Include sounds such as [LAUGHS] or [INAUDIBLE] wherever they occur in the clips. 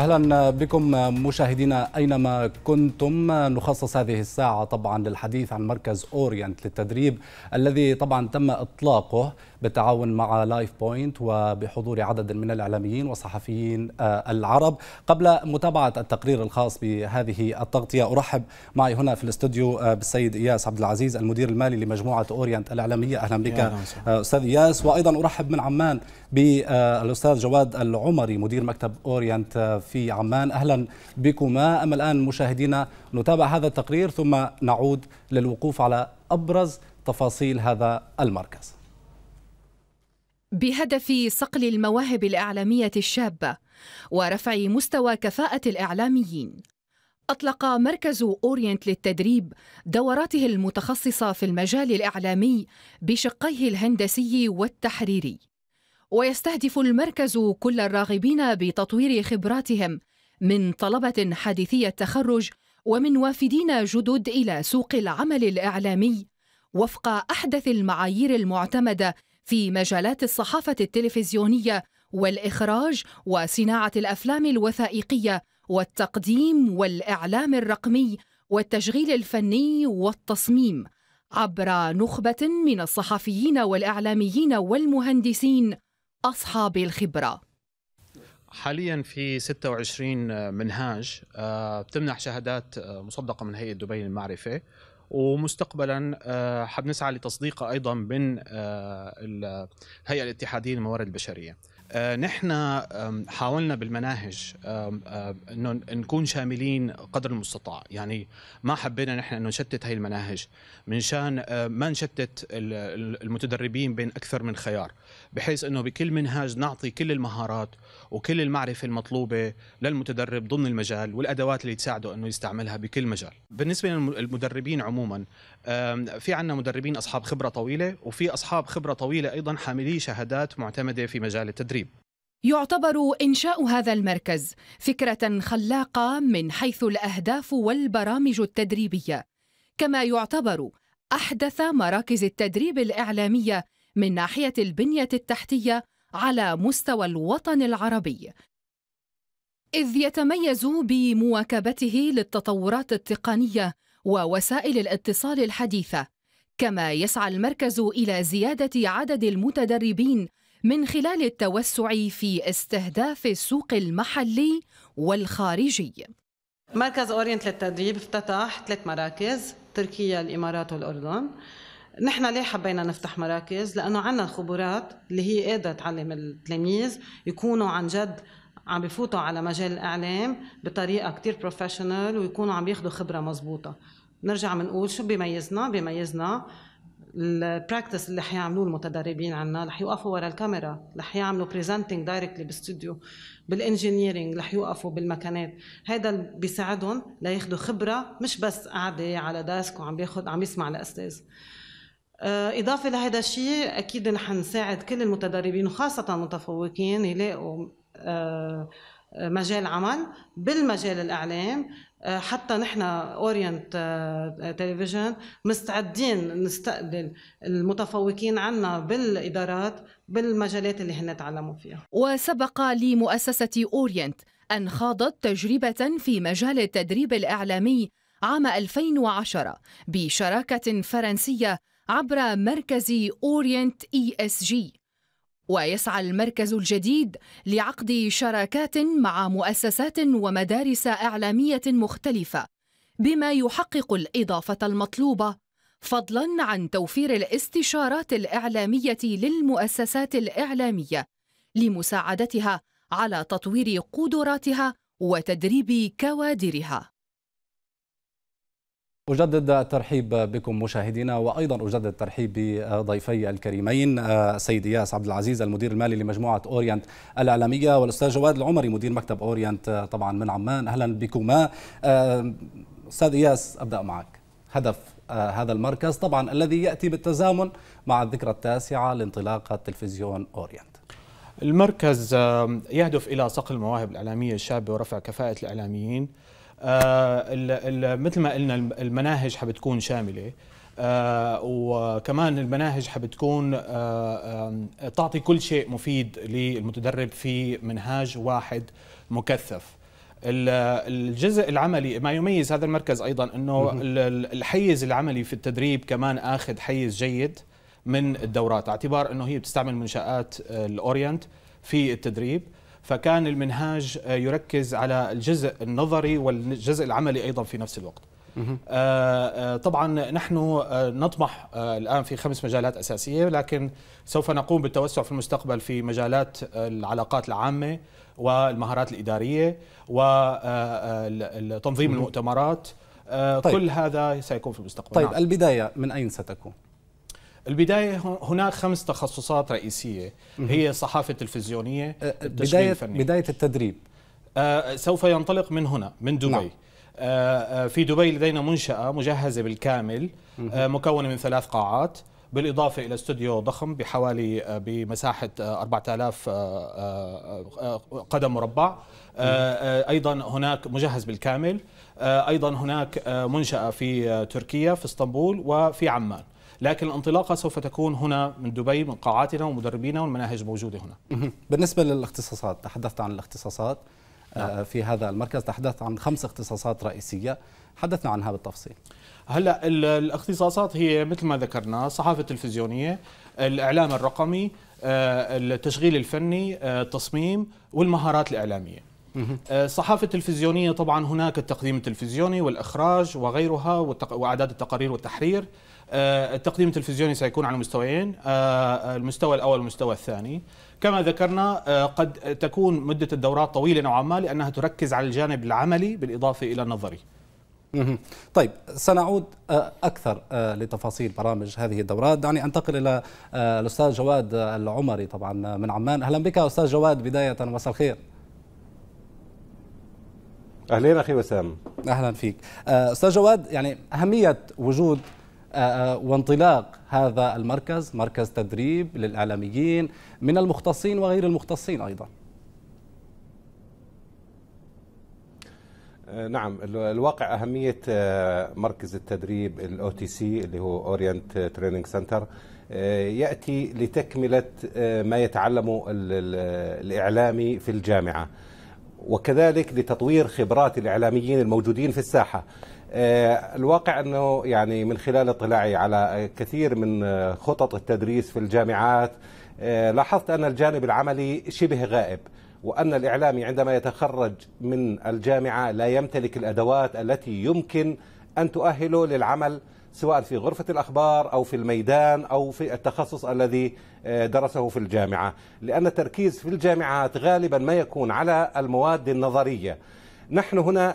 أهلا بكم مشاهدينا أينما كنتم. نخصص هذه الساعة طبعا للحديث عن مركز أورينت للتدريب الذي طبعا تم إطلاقه. بالتعاون مع لايف بوينت وبحضور عدد من الإعلاميين والصحفيين العرب. قبل متابعة التقرير الخاص بهذه التغطية أرحب معي هنا في الاستوديو بالسيد إياس عبد العزيز المدير المالي لمجموعة أورينت الإعلامية. أهلا بك أستاذ إياس. وأيضا أرحب من عمان بالاستاذ جواد العمري مدير مكتب أورينت في عمان. أهلا بكما. أما الآن مشاهدينا نتابع هذا التقرير ثم نعود للوقوف على أبرز تفاصيل هذا المركز. بهدف صقل المواهب الإعلامية الشابة ورفع مستوى كفاءة الإعلاميين. أطلق مركز أورينت للتدريب دوراته المتخصصة في المجال الإعلامي بشقيه الهندسي والتحريري. ويستهدف المركز كل الراغبين بتطوير خبراتهم من طلبة حديثي التخرج ومن وافدين جدد إلى سوق العمل الإعلامي وفق أحدث المعايير المعتمدة في مجالات الصحافة التلفزيونية والإخراج وصناعة الأفلام الوثائقية والتقديم والإعلام الرقمي والتشغيل الفني والتصميم. عبر نخبة من الصحفيين والإعلاميين والمهندسين أصحاب الخبرة. حاليا في 26 منهاج بتمنح شهادات مصدقة من هيئة دبي للمعرفة. ومستقبلا حبنسعى لتصديقها أيضا من الهيئة الاتحادية للموارد البشرية. نحن حاولنا بالمناهج إنه نكون شاملين قدر المستطاع، يعني ما حبينا نحن إنه نشتت هاي المناهج منشان ما نشتت المتدربين بين أكثر من خيار، بحيث إنه بكل منهاج نعطي كل المهارات وكل المعرفة المطلوبة للمتدرب ضمن المجال والأدوات اللي تساعده إنه يستعملها بكل مجال. بالنسبة للمدربين عموما في عندنا مدربين أصحاب خبرة طويلة وفي أصحاب خبرة طويلة أيضا حاملي شهادات معتمدة في مجال التدريب. يعتبر إنشاء هذا المركز فكرة خلاقة من حيث الأهداف والبرامج التدريبية كما يعتبر أحدث مراكز التدريب الإعلامية من ناحية البنية التحتية على مستوى الوطن العربي إذ يتميز بمواكبته للتطورات التقنية ووسائل الاتصال الحديثة كما يسعى المركز إلى زيادة عدد المتدربين من خلال التوسع في استهداف السوق المحلي والخارجي. مركز أورينت للتدريب افتتح ثلاث مراكز تركيا الإمارات والأردن. نحن ليه حبينا نفتح مراكز؟ لأنه عندنا خبرات اللي هي قادرة تعلم التلاميذ يكونوا عن جد عم بفوتوا على مجال الإعلام بطريقة كتير professional ويكونوا عم ياخذوا خبرة مزبوطة. نرجع بنقول شو بيميزنا؟ بيميزنا ال practice اللي حيعملوه المتدربين عنا رح يوقفوا ورا الكاميرا رح يعملوا presenting directly باستوديو بال engineering رح يوقفوا بالمكانات. هذا بيساعدهم لياخذوا خبرة مش بس قاعدة على desk وعم بياخذ عم يسمع الأستاذ. إضافة لهذا الشيء أكيد نحن نساعد كل المتدربين وخاصة المتفوقين يلاقوا مجال عمل بالمجال الإعلام حتى نحن اورينت تلفزيون مستعدين نستقبل المتفوقين عنا بالإدارات بالمجالات اللي هن تعلموا فيها. وسبق لمؤسسة اورينت أن خاضت تجربة في مجال التدريب الإعلامي عام 2010 بشراكة فرنسية عبر مركز اورينت ESJ ويسعى المركز الجديد لعقد شراكات مع مؤسسات ومدارس إعلامية مختلفة بما يحقق الإضافة المطلوبة فضلا عن توفير الاستشارات الإعلامية للمؤسسات الإعلامية لمساعدتها على تطوير قدراتها وتدريب كوادرها. أجدد الترحيب بكم مشاهدينا وأيضا أجدد الترحيب بضيفي الكريمين السيد إياس عبد العزيز المدير المالي لمجموعة أورينت الإعلامية والأستاذ جواد العمري مدير مكتب أورينت طبعا من عمان. أهلا بكما. أستاذ إياس أبدأ معك. هدف هذا المركز طبعا الذي يأتي بالتزامن مع الذكرى التاسعة لانطلاقة تلفزيون أورينت المركز يهدف إلى صقل المواهب الإعلامية الشابة ورفع كفاءة الإعلاميين. آه مثل ما قلنا المناهج حبتكون شاملة. آه وكمان المناهج حبتكون آه تعطي كل شيء مفيد للمتدرب في منهاج واحد مكثف. الجزء العملي ما يميز هذا المركز أيضا إنه الحيز العملي في التدريب كمان آخذ حيز جيد من الدورات. اعتبار إنه هي بتستعمل منشآت الأورينت في التدريب. فكان المنهاج يركز على الجزء النظري والجزء العملي أيضا في نفس الوقت آه، آه، طبعا نحن آه، نطمح الآن في خمس مجالات أساسية لكن سوف نقوم بالتوسع في المستقبل في مجالات العلاقات العامة والمهارات الإدارية وتنظيم المؤتمرات طيب. كل هذا سيكون في المستقبل طيب نعم. البداية من أين ستكون؟ البداية هناك خمس تخصصات رئيسية. هي الصحافة التلفزيونية بداية, بداية التدريب. سوف ينطلق من هنا من دبي. نعم. آه، آه، في دبي لدينا منشأة مجهزة بالكامل. آه، مكونة من ثلاث قاعات. بالإضافة إلى استوديو ضخم بحوالي بمساحة 4000 قدم مربع. أيضا هناك مجهز بالكامل. أيضا هناك منشأة في تركيا في إسطنبول وفي عمان. لكن الانطلاقة سوف تكون هنا من دبي من قاعاتنا ومدربينا والمناهج موجودة هنا. بالنسبة للاختصاصات تحدثت عن الاختصاصات نعم. في هذا المركز تحدثت عن خمس اختصاصات رئيسية. حدثنا عنها بالتفصيل. هلأ الاختصاصات هي مثل ما ذكرنا الصحافه التلفزيونيه الإعلام الرقمي آه، التشغيل الفني آه، التصميم والمهارات الإعلامية. آه، الصحافه التلفزيونيه طبعا هناك التقديم التلفزيوني والإخراج وغيرها وأعداد التقارير والتحرير. التقديم التلفزيوني سيكون على مستويين. المستوى الأول والمستوى الثاني. كما ذكرنا آه، قد تكون مدة الدورات طويلة نوعا ما لأنها تركز على الجانب العملي بالإضافة إلى النظري. طيب سنعود آه، أكثر آه، لتفاصيل برامج هذه الدورات. دعني أنتقل إلى الأستاذ جواد العمري طبعا من عمان. أهلا بك أستاذ جواد بداية مساء الخير أهلين أخي وسام. أهلا فيك. أستاذ جواد يعني أهمية وجود آه، آه، وانطلاق هذا المركز مركز تدريب للإعلاميين من المختصين وغير المختصين أيضا. آه، نعم الواقع أهمية مركز التدريب ال OTC اللي هو Orient Training Center يأتي لتكملة ما يتعلمه الإعلامي في الجامعة وكذلك لتطوير خبرات الإعلاميين الموجودين في الساحة. آه، الواقع أنه يعني من خلال اطلاعي على كثير من خطط التدريس في الجامعات آه، لاحظت أن الجانب العملي شبه غائب وأن الإعلامي عندما يتخرج من الجامعة لا يمتلك الأدوات التي يمكن أن تؤهله للعمل سواء في غرفة الأخبار أو في الميدان أو في التخصص الذي آه، درسه في الجامعة. لأن التركيز في الجامعات غالبا ما يكون على المواد النظرية. نحن هنا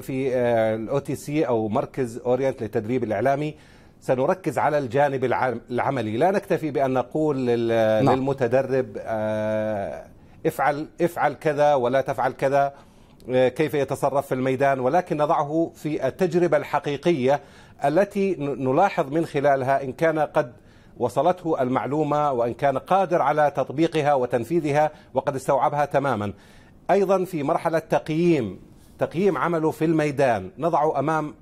في ال OTC أو مركز أورينت للتدريب الإعلامي. سنركز على الجانب العملي. لا نكتفي بأن نقول نعم. للمتدرب آه، افعل افعل كذا ولا تفعل كذا آه، كيف يتصرف في الميدان. ولكن نضعه في التجربة الحقيقية التي نلاحظ من خلالها إن كان قد وصلته المعلومة وإن كان قادر على تطبيقها وتنفيذها وقد استوعبها تماما. أيضا في مرحلة تقييم تقييم عمله في الميدان نضع أمام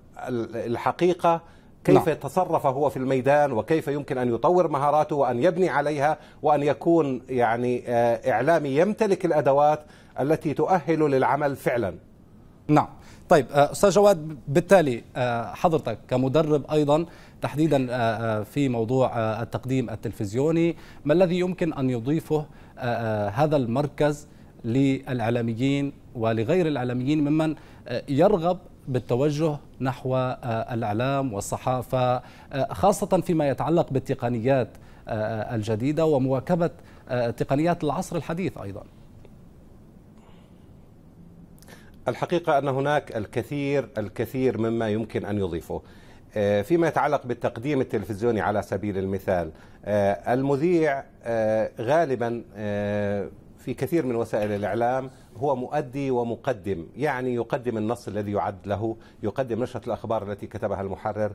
الحقيقة كيف نعم. يتصرف هو في الميدان وكيف يمكن أن يطور مهاراته وأن يبني عليها وأن يكون يعني آه، إعلامي يمتلك الأدوات التي تؤهل للعمل فعلا. نعم. طيب آه، أستاذ جواد بالتالي آه، حضرتك كمدرب أيضا تحديدا في موضوع التقديم التلفزيوني ما الذي يمكن أن يضيفه هذا المركز للإعلاميين ولغير الإعلاميين ممن آه، يرغب بالتوجه نحو آه، الإعلام والصحافة آه، خاصة فيما يتعلق بالتقنيات الجديدة ومواكبة تقنيات العصر الحديث أيضا. الحقيقة أن هناك الكثير الكثير مما يمكن أن يضيفه. فيما يتعلق بالتقديم التلفزيوني على سبيل المثال المذيع غالبا في كثير من وسائل الإعلام هو مؤدي ومقدم يعني يقدم النص الذي يعد له يقدم نشرة الأخبار التي كتبها المحرر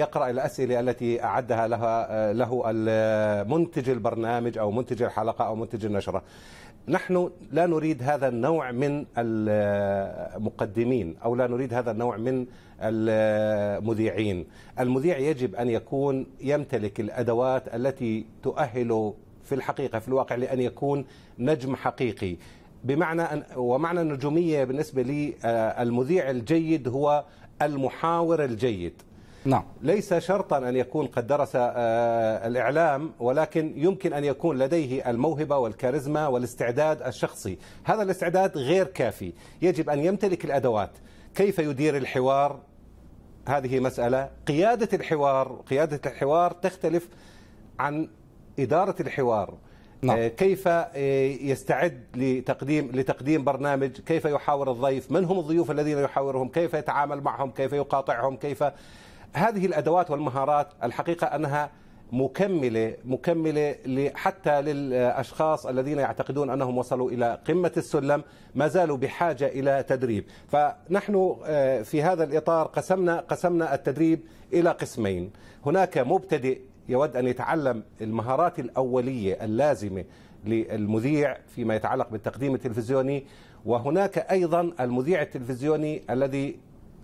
يقرأ الأسئلة التي أعدها لها له منتج البرنامج أو منتج الحلقة أو منتج النشرة. نحن لا نريد هذا النوع من المقدمين أو لا نريد هذا النوع من المذيعين. المذيع يجب أن يكون يمتلك الأدوات التي تؤهل في الحقيقة في الواقع لأن يكون نجم حقيقي. بمعنى أن ومعنى النجومية بالنسبة لي آه، المذيع الجيد هو المحاور الجيد. نعم. ليس شرطا أن يكون قد درس آه، الإعلام ولكن يمكن أن يكون لديه الموهبة والكاريزما والاستعداد الشخصي، هذا الاستعداد غير كافي، يجب أن يمتلك الأدوات، كيف يدير الحوار؟ هذه مسألة، قيادة الحوار، قيادة الحوار تختلف عن إدارة الحوار. نعم. آه، كيف آه، يستعد لتقديم لتقديم برنامج؟ كيف يحاور الضيف؟ من هم الضيوف الذين يحاورهم؟ كيف يتعامل معهم؟ كيف يقاطعهم؟ كيف؟ هذه الأدوات والمهارات الحقيقة أنها مكملة مكملة حتى للأشخاص الذين يعتقدون أنهم وصلوا إلى قمة السلم ما زالوا بحاجة إلى تدريب. فنحن آه، في هذا الإطار قسمنا قسمنا التدريب إلى قسمين. هناك مبتدئ يود أن يتعلم المهارات الأولية اللازمة للمذيع فيما يتعلق بالتقديم التلفزيوني وهناك أيضا المذيع التلفزيوني الذي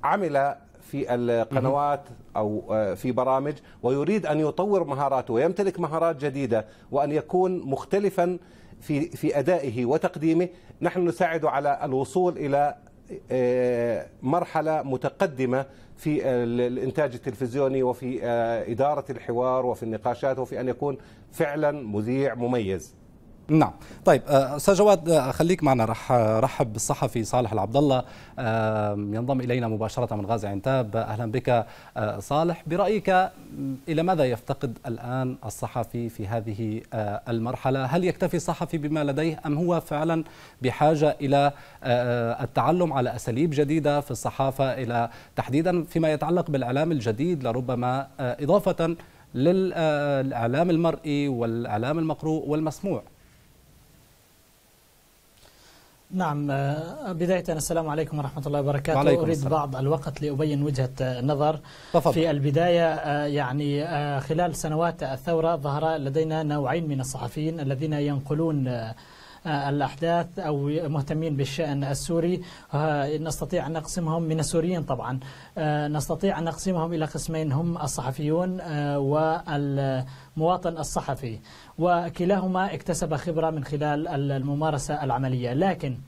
عمل في القنوات أو آه، في برامج ويريد أن يطور مهاراته ويمتلك مهارات جديدة وأن يكون مختلفا في في أدائه وتقديمه. نحن نساعد على الوصول إلى آه، مرحلة متقدمة في الإنتاج التلفزيوني وفي آه، إدارة الحوار وفي النقاشات وفي أن يكون فعلا مذيع مميز. نعم. طيب آه، أستاذ جواد آه، خليك معنا. رح رحب بالصحفي صالح العبد الله ينضم إلينا مباشرة من غازي عنتاب. أهلا بك آه، صالح. برأيك إلى ماذا يفتقد الآن الصحفي في هذه المرحلة؟ هل يكتفي الصحفي بما لديه أم هو فعلا بحاجة إلى التعلم على أساليب جديدة في الصحافة إلى تحديدا فيما يتعلق بالإعلام الجديد لربما إضافة للاعلام المرئي والإعلام المقروء والمسموع؟ نعم آه، بداية السلام عليكم ورحمة الله وبركاته أريد السلام. بعض الوقت لأبين وجهة نظر تفضل. في البداية آه، يعني آه، خلال سنوات الثورة ظهر لدينا نوعين من الصحفيين الذين ينقلون الأحداث أو مهتمين بالشأن السوري. نستطيع أن نقسمهم من السوريين طبعا. نستطيع أن نقسمهم إلى قسمين هم الصحفيون والمواطن الصحفي وكلاهما اكتسب خبرة من خلال الممارسة العملية. لكن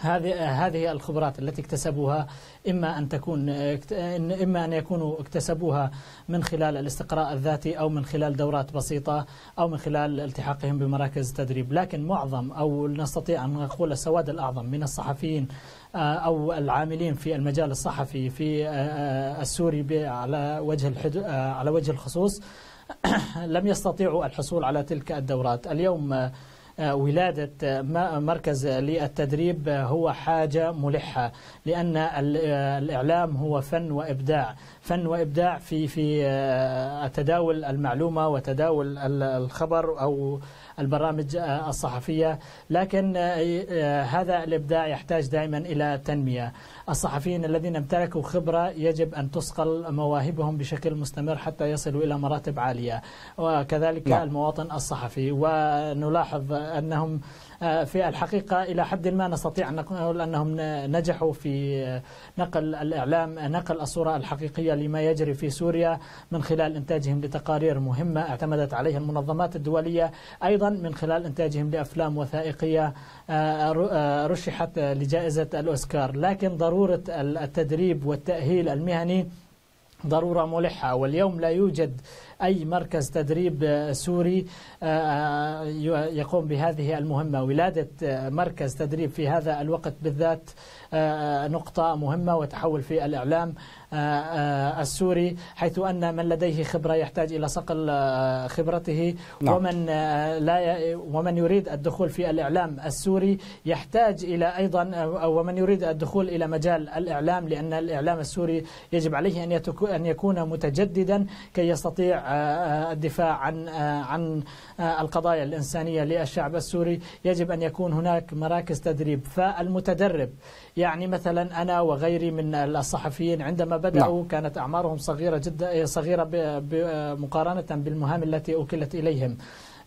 هذه هذه الخبرات التي اكتسبوها إما أن تكون إما أن يكونوا اكتسبوها من خلال الاستقراء الذاتي أو من خلال دورات بسيطة أو من خلال التحاقهم بمراكز تدريب، لكن معظم أو نستطيع أن نقول السواد الأعظم من الصحفيين آه، أو العاملين في المجال الصحفي في آه، آه، السوري على وجه على وجه الخصوص [CLEARS THROAT] لم يستطيعوا الحصول على تلك الدورات. اليوم ولادة آه، مركز للتدريب هو حاجة ملحة لأن آه، الإعلام هو فن وإبداع. فن وإبداع في في تداول المعلومة وتداول الخبر أو البرامج الصحفية. لكن هذا الإبداع يحتاج دائما إلى تنمية. الصحفيين الذين امتلكوا خبرة يجب أن تصقل مواهبهم بشكل مستمر حتى يصلوا إلى مراتب عالية. وكذلك نعم. المواطن الصحفي. ونلاحظ أنهم آه، في الحقيقة إلى حد ما نستطيع أن نقول أنهم نجحوا في نقل الإعلام نقل الصورة الحقيقية لما يجري في سوريا من خلال إنتاجهم لتقارير مهمة اعتمدت عليها المنظمات الدولية. أيضا من خلال إنتاجهم لأفلام وثائقية آه، آه، رشحت لجائزة الأوسكار. لكن ضرورة التدريب والتأهيل المهني ضرورة ملحة واليوم لا يوجد أي مركز تدريب سوري آه، يقوم بهذه المهمة. ولادة مركز تدريب في هذا الوقت بالذات نقطة مهمة وتحول في الإعلام. آه، آه، السوري حيث أن من لديه خبرة يحتاج إلى صقل آه، خبرته. نعم. ومن لا ومن يريد الدخول في الإعلام السوري يحتاج إلى أيضا ومن يريد الدخول إلى مجال الإعلام لأن الإعلام السوري يجب عليه أن أن يكون متجددا كي يستطيع الدفاع عن عن القضايا الإنسانية للشعب السوري. يجب أن يكون هناك مراكز تدريب. فالمتدرب يعني مثلا أنا وغيري من الصحفيين عندما بدأوا نعم. كانت أعمارهم صغيرة جدا صغيرة مقارنة بالمهام التي أوكلت إليهم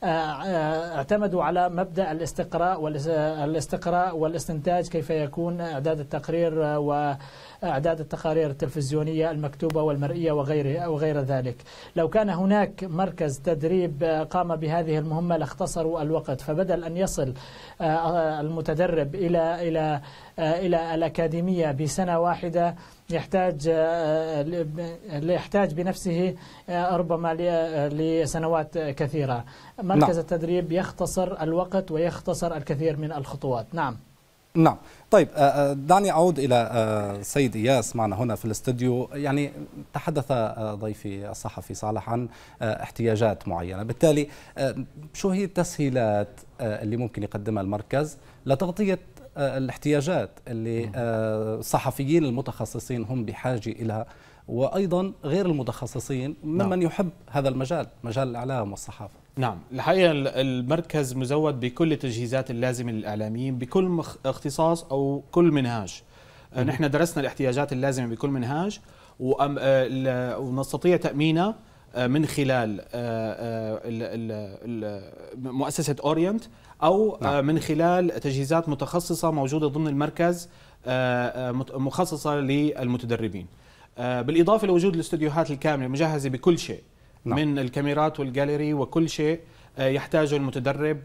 اعتمدوا على مبدأ الاستقراء والاستقراء والاستنتاج كيف يكون إعداد التقرير واعداد التقارير التلفزيونية المكتوبة والمرئية وغيره وغير ذلك. لو كان هناك مركز تدريب قام بهذه المهمة لاختصروا الوقت فبدل أن يصل المتدرب إلى إلى إلى الأكاديمية بسنة واحدة يحتاج يحتاج بنفسه ربما لسنوات كثيرة مركز نعم. التدريب يختصر الوقت ويختصر الكثير من الخطوات نعم نعم. طيب دعني أعود إلى سيد إياس معنا هنا في الاستوديو. يعني تحدث ضيفي الصحفي صالح عن احتياجات معينة. بالتالي شو هي التسهيلات اللي ممكن يقدمها المركز لتغطية الاحتياجات اللي الصحفيين المتخصصين هم بحاجة إليها وأيضا غير المتخصصين ممن نعم. يحب هذا المجال مجال الإعلام والصحافة. نعم الحقيقة المركز مزود بكل التجهيزات اللازمة للإعلاميين بكل اختصاص أو كل منهاج م. نحن درسنا الاحتياجات اللازمة بكل منهاج ونستطيع تأمينها من خلال مؤسسة أورينت أو نعم. من خلال تجهيزات متخصصة موجودة ضمن المركز مخصصة للمتدربين بالإضافة لوجود الاستوديوهات الكاملة مجهزة بكل شيء نعم. من الكاميرات والجاليري وكل شيء يحتاجه المتدرب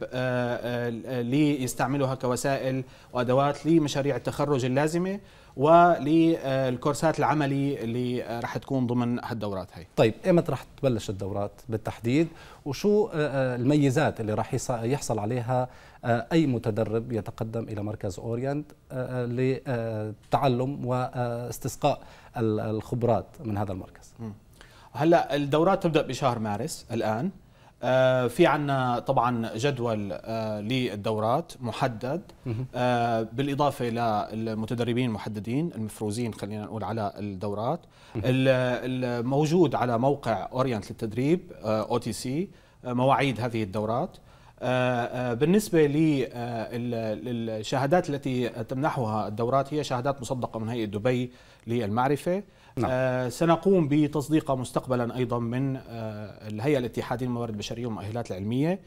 ليستعملها كوسائل وأدوات لمشاريع التخرج اللازمة وللكورسات العملي اللي راح تكون ضمن هالدورات هي. طيب ايمتى راح تبلش الدورات بالتحديد؟ وشو الميزات اللي راح يحصل عليها أي متدرب يتقدم إلى مركز أورينت لتعلم وأستسقاء الخبرات من هذا المركز؟ هلا الدورات تبدأ بشهر مارس الآن. آه في عنا طبعا جدول آه للدورات محدد. آه بالإضافة للمتدربين المحددين المفروزين خلينا نقول على الدورات. الموجود على موقع أورينت للتدريب OTC مواعيد هذه الدورات. بالنسبة للشهادات التي تمنحها الدورات هي شهادات مصدقة من هيئة دبي للمعرفة. نعم. آه سنقوم بتصديقها مستقبلا أيضا من آه الهيئة الاتحادية للموارد البشرية والمؤهلات العلمية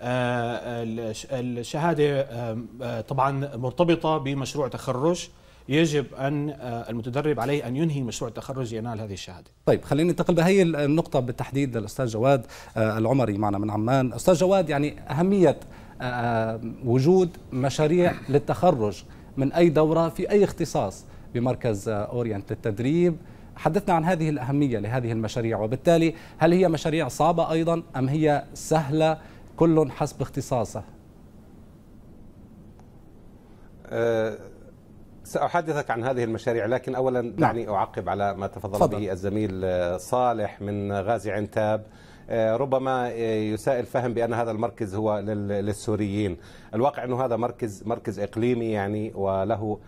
آه الشهادة آه طبعا مرتبطة بمشروع تخرج يجب أن المتدرب عليه أن ينهي مشروع التخرج ينال هذه الشهادة. طيب خلينا ننتقل بهي النقطة بالتحديد للأستاذ جواد العمري معنا من عمان، أستاذ جواد يعني أهمية وجود مشاريع للتخرج من أي دورة في أي اختصاص بمركز أورينت للتدريب حدثنا عن هذه الأهمية لهذه المشاريع وبالتالي هل هي مشاريع صعبة أيضا أم هي سهلة كل حسب اختصاصه؟ أه سأحدثك عن هذه المشاريع لكن أولا دعني أعقب على ما تفضل فضل. به الزميل صالح من غازي عنتاب. ربما يساء الفهم بأن هذا المركز هو للسوريين. الواقع أنه هذا مركز مركز إقليمي يعني وله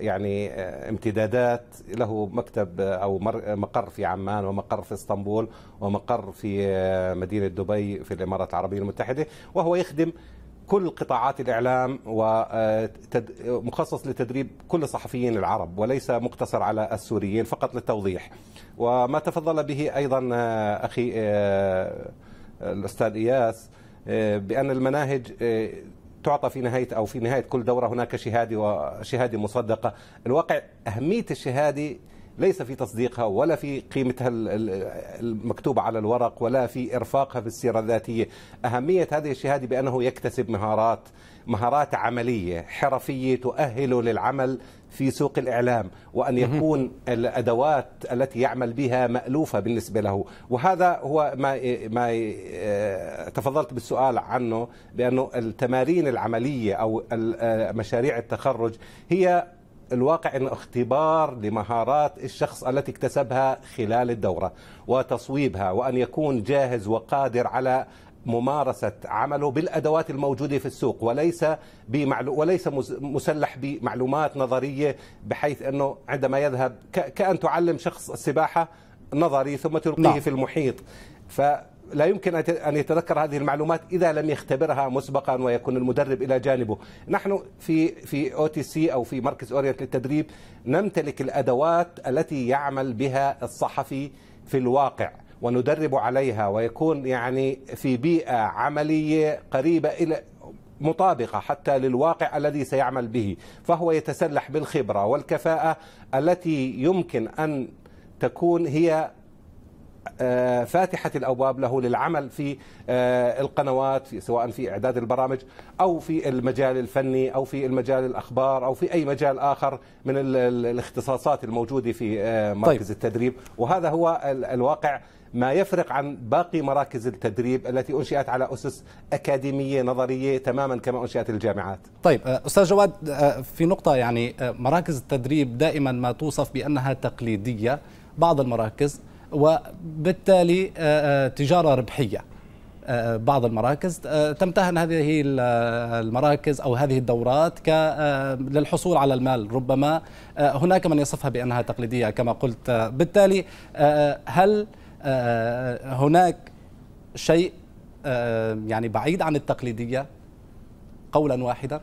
يعني امتدادات له مكتب أو مقر في عمان ومقر في اسطنبول ومقر في مدينة دبي في الإمارات العربية المتحدة وهو يخدم كل قطاعات الإعلام ومخصص لتدريب كل الصحفيين العرب وليس مقتصر على السوريين فقط للتوضيح. وما تفضل به أيضا أخي الأستاذ إياس بأن المناهج تعطى في نهاية أو في نهاية كل دورة هناك شهادة وشهادة مصدقة. الواقع أهمية الشهادة ليس في تصديقها ولا في قيمتها المكتوبة على الورق ولا في إرفاقها في السيرة الذاتية. أهمية هذه الشهادة بأنه يكتسب مهارات مهارات عملية حرفية تؤهله للعمل في سوق الإعلام وأن يكون الأدوات التي يعمل بها مألوفة بالنسبة له. وهذا هو ما ما تفضلت بالسؤال عنه بأنه التمارين العملية أو مشاريع التخرج هي الواقع انه اختبار لمهارات الشخص التي اكتسبها خلال الدورة وتصويبها وأن يكون جاهز وقادر على ممارسة عمله بالأدوات الموجودة في السوق وليس بمعلو وليس مسلح بمعلومات نظرية بحيث أنه عندما يذهب كأن تعلم شخص السباحة نظري ثم تلقيه نعم. في المحيط ف لا يمكن أن يتذكر هذه المعلومات إذا لم يختبرها مسبقا ويكون المدرب إلى جانبه. نحن في في OTC أو في مركز أورينت للتدريب نمتلك الأدوات التي يعمل بها الصحفي في الواقع وندرب عليها ويكون يعني في بيئة عملية قريبة إلى مطابقة حتى للواقع الذي سيعمل به فهو يتسلح بالخبرة والكفاءة التي يمكن أن تكون هي آه، فاتحة الأبواب له للعمل في آه، القنوات سواء في إعداد البرامج أو في المجال الفني أو في المجال الأخبار أو في أي مجال آخر من الاختصاصات الموجودة في آه، مركز طيب. التدريب وهذا هو الواقع ما يفرق عن باقي مراكز التدريب التي أنشئت على أسس أكاديمية نظرية تماما كما أنشئت الجامعات. طيب أستاذ جواد في نقطة يعني مراكز التدريب دائما ما توصف بأنها تقليدية بعض المراكز وبالتالي آه، آه، تجارة ربحية آه، بعض المراكز تمتهن هذه المراكز أو هذه الدورات للحصول على المال ربما هناك من يصفها بأنها تقليدية كما قلت بالتالي هل هناك شيء يعني بعيد عن التقليدية قولا واحدا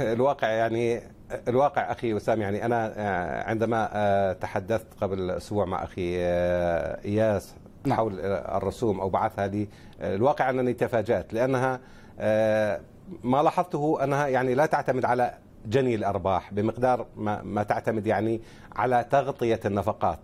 الواقع يعني الواقع أخي وسام يعني أنا آه، عندما آه، تحدثت قبل أسبوع مع أخي آه، إياس نعم. حول الرسوم أو بعثها لي الواقع أنني تفاجأت لأنها ما لاحظته أنها يعني لا تعتمد على جني الأرباح بمقدار ما, ما تعتمد يعني على تغطية النفقات.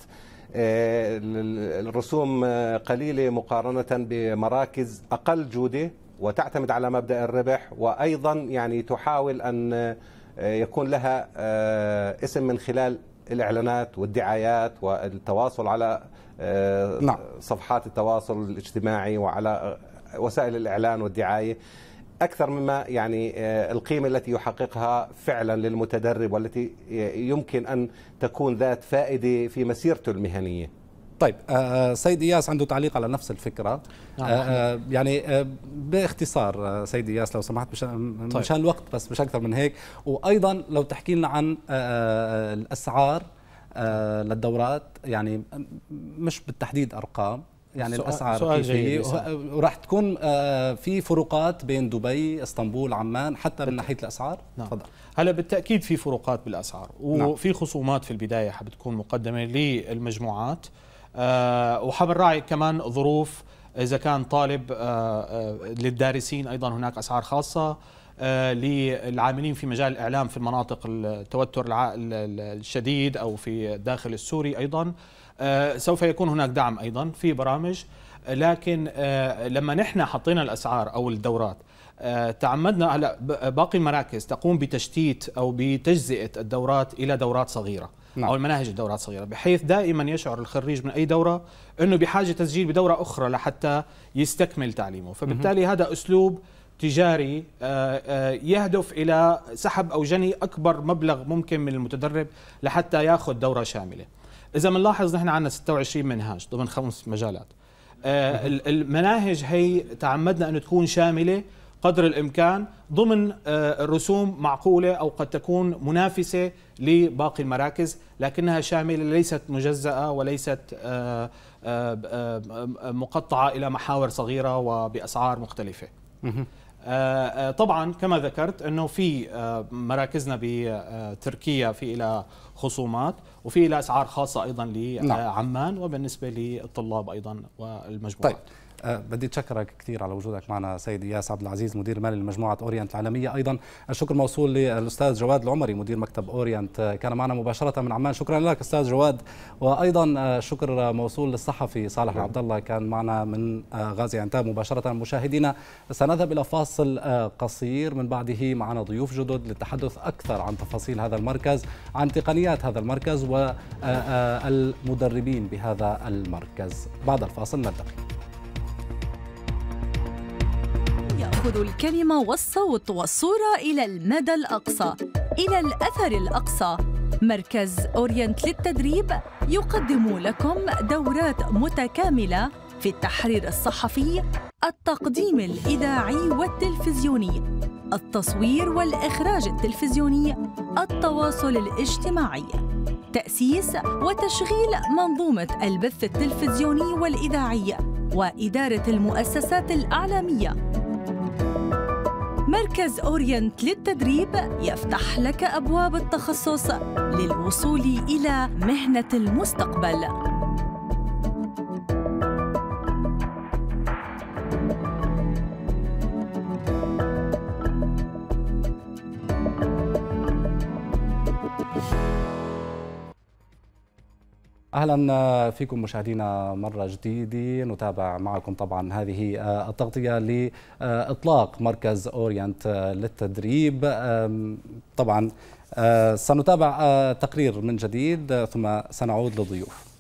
الرسوم قليلة مقارنة بمراكز أقل جودة وتعتمد على مبدأ الربح وأيضا يعني تحاول أن آه، يكون لها آه، اسم من خلال الإعلانات والدعايات والتواصل على آه، نعم. صفحات التواصل الاجتماعي وعلى وسائل الإعلان والدعاية أكثر مما يعني القيمة التي يحققها فعلا للمتدرب والتي يمكن أن تكون ذات فائدة في مسيرته المهنية. طيب آه، آه، سيد إياس عنده تعليق على نفس الفكرة نعم آه يعني باختصار سيد إياس لو سمحت مشان طيب. مشان الوقت بس مش أكثر من هيك وأيضا لو تحكي لنا عن الأسعار للدورات يعني مش بالتحديد أرقام يعني سؤال الأسعار سؤال كيف وراح تكون في فروقات بين دبي إسطنبول عمان حتى من ناحية الأسعار؟ نعم. تفضل. هلا بالتأكيد في فروقات بالأسعار نعم. وفي خصومات في البداية حبتكون مقدمة للمجموعات. آه، وحاب نراعي كمان ظروف إذا كان طالب آه، آه، للدارسين أيضا هناك أسعار خاصة. للعاملين في مجال الإعلام في المناطق التوتر الشديد أو في الداخل السوري أيضا. سوف يكون هناك دعم أيضا في برامج. لكن لما نحن حطينا الأسعار أو الدورات تعمدنا هلا باقي المراكز تقوم بتشتيت أو بتجزئة الدورات إلى دورات صغيرة نعم. أو المناهج الدورات صغيرة بحيث دائما يشعر الخريج من أي دورة أنه بحاجة تسجيل بدورة أخرى لحتى يستكمل تعليمه. فبالتالي هذا أسلوب تجاري آه، آه، يهدف إلى سحب أو جني أكبر مبلغ ممكن من المتدرب لحتى ياخذ دورة شاملة. إذا بنلاحظ نحن عندنا 26 منهاج ضمن خمس مجالات. آه، المناهج هي تعمدنا أن تكون شاملة قدر الإمكان ضمن رسوم معقولة أو قد تكون منافسة لباقي المراكز لكنها شاملة ليست مجزأة وليست مقطعة إلى محاور صغيرة وبأسعار مختلفة. طبعا كما ذكرت إنه في مراكزنا بتركيا في إلى خصومات وفي إله أسعار خاصة أيضا لعمان نعم. وبالنسبة للطلاب أيضا والمجموعات. طيب. أه بدي أتشكرك كثير على وجودك معنا سيد إياس عبد العزيز مدير مالي لمجموعة أورينت العالمية. أيضا الشكر موصول للأستاذ جواد العمري مدير مكتب أورينت. أه، كان معنا مباشرة من عمان. شكرا لك أستاذ جواد. وأيضا أه، شكر موصول للصحفي صالح عبد الله كان معنا من غازي عنتاب مباشرة. مشاهدينا سنذهب إلى فاصل قصير. من بعده معنا ضيوف جدد للتحدث أكثر عن تفاصيل هذا المركز عن تقنيات هذا المركز والمدربين بهذا المركز. بعد الفاصل نلتقي. يأخذ الكلمة والصوت والصورة إلى المدى الأقصى إلى الأثر الأقصى. مركز أورينت للتدريب يقدم لكم دورات متكاملة في التحرير الصحفي التقديم الإذاعي والتلفزيوني التصوير والإخراج التلفزيوني التواصل الاجتماعي. تأسيس وتشغيل منظومة البث التلفزيوني والإذاعي وإدارة المؤسسات الإعلامية. مركز أورينت للتدريب يفتح لك أبواب التخصص للوصول إلى مهنة المستقبل. أهلا فيكم مشاهدينا مرة جديدة. نتابع معكم طبعا هذه التغطية لإطلاق مركز أورينت للتدريب. طبعا سنتابع تقرير من جديد ثم سنعود للضيوف.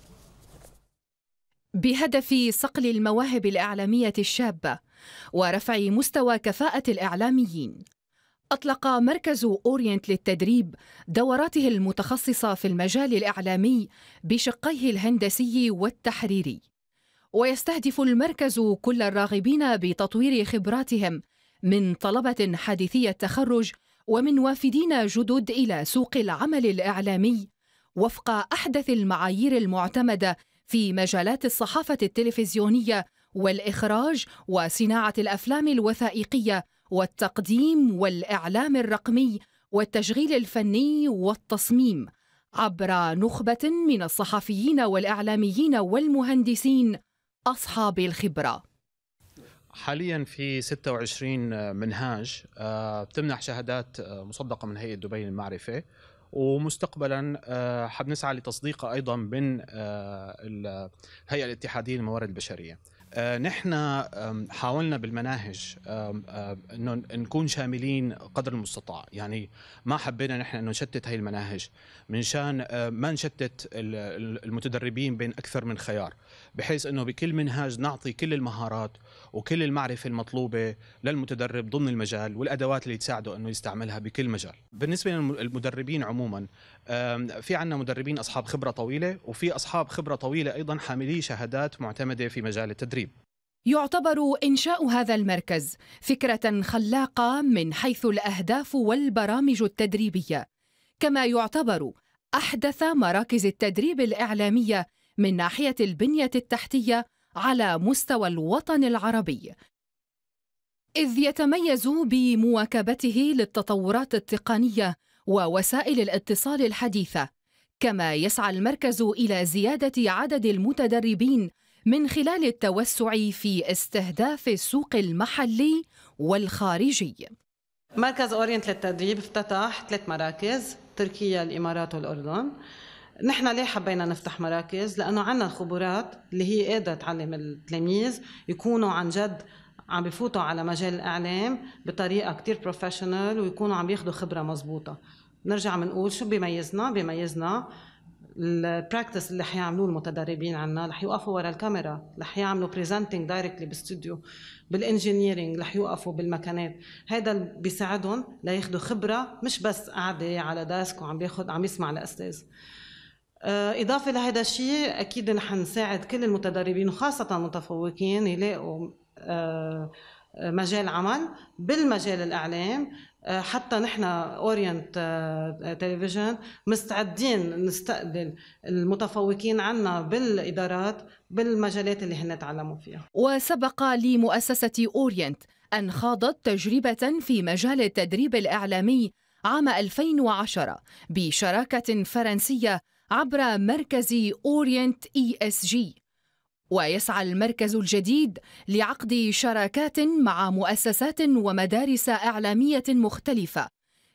بهدف صقل المواهب الإعلامية الشابة ورفع مستوى كفاءة الإعلاميين. أطلق مركز أورينت للتدريب دوراته المتخصصة في المجال الإعلامي بشقيه الهندسي والتحريري. ويستهدف المركز كل الراغبين بتطوير خبراتهم من طلبة حديثي التخرج ومن وافدين جدد إلى سوق العمل الإعلامي وفق أحدث المعايير المعتمدة في مجالات الصحافة التلفزيونية والإخراج وصناعة الأفلام الوثائقية والتقديم والإعلام الرقمي والتشغيل الفني والتصميم عبر نخبة من الصحفيين والإعلاميين والمهندسين أصحاب الخبرة. حاليا في 26 منهاج بتمنح شهادات مصدقة من هيئة دبي للمعرفة. ومستقبلا حبنسعى لتصديقها أيضا من الهيئة الاتحادية للموارد البشرية. نحن حاولنا بالمناهج إنه نكون شاملين قدر المستطاع. يعني ما حبينا نحن إنه نشتت هاي المناهج منشان ما نشتت المتدربين بين أكثر من خيار. بحيث إنه بكل منهاج نعطي كل المهارات وكل المعرفة المطلوبة للمتدرب ضمن المجال والأدوات اللي تساعده إنه يستعملها بكل مجال. بالنسبة للمدربين عموما في عندنا مدربين أصحاب خبرة طويلة وفي أصحاب خبرة طويلة أيضا حاملي شهادات معتمدة في مجال التدريب. يعتبر إنشاء هذا المركز فكرة خلاقة من حيث الأهداف والبرامج التدريبية كما يعتبر أحدث مراكز التدريب الإعلامية من ناحية البنية التحتية على مستوى الوطن العربي. إذ يتميز بمواكبته للتطورات التقنية ووسائل الاتصال الحديثة كما يسعى المركز إلى زيادة عدد المتدربين من خلال التوسع في استهداف السوق المحلي والخارجي. مركز أورينت للتدريب افتتح ثلاث مراكز تركيا الإمارات والأردن. نحن ليه حبينا نفتح مراكز؟ لأنه عندنا خبرات اللي هي قادرة تعلم التلاميذ يكونوا عن جد عم بفوتوا على مجال الإعلام بطريقة كتير professional ويكونوا عم ياخذوا خبرة مزبوطة. نرجع بنقول شو بيميزنا؟ بيميزنا ال practice اللي حيعملوه المتدربين عنا رح يوقفوا ورا الكاميرا رح يعملوا presenting directly باستوديو بال engineering رح يوقفوا بالمكانات. هذا بيساعدهم لياخذوا خبرة مش بس قاعدة على desk وعم بياخذ عم يسمع الأستاذ. إضافة لهذا الشيء أكيد نحن نساعد كل المتدربين وخاصة المتفوقين يلاقوا مجال عمل بالمجال الإعلام. حتى نحن أورينت تلفزيون مستعدين نستقبل المتفوقين عنا بالإدارات بالمجالات اللي هن تعلموا فيها. وسبق لمؤسسة أورينت أن خاضت تجربة في مجال التدريب الإعلامي عام 2010 بشراكة فرنسية عبر مركز أورينت ESG ويسعى المركز الجديد لعقد شراكات مع مؤسسات ومدارس إعلامية مختلفة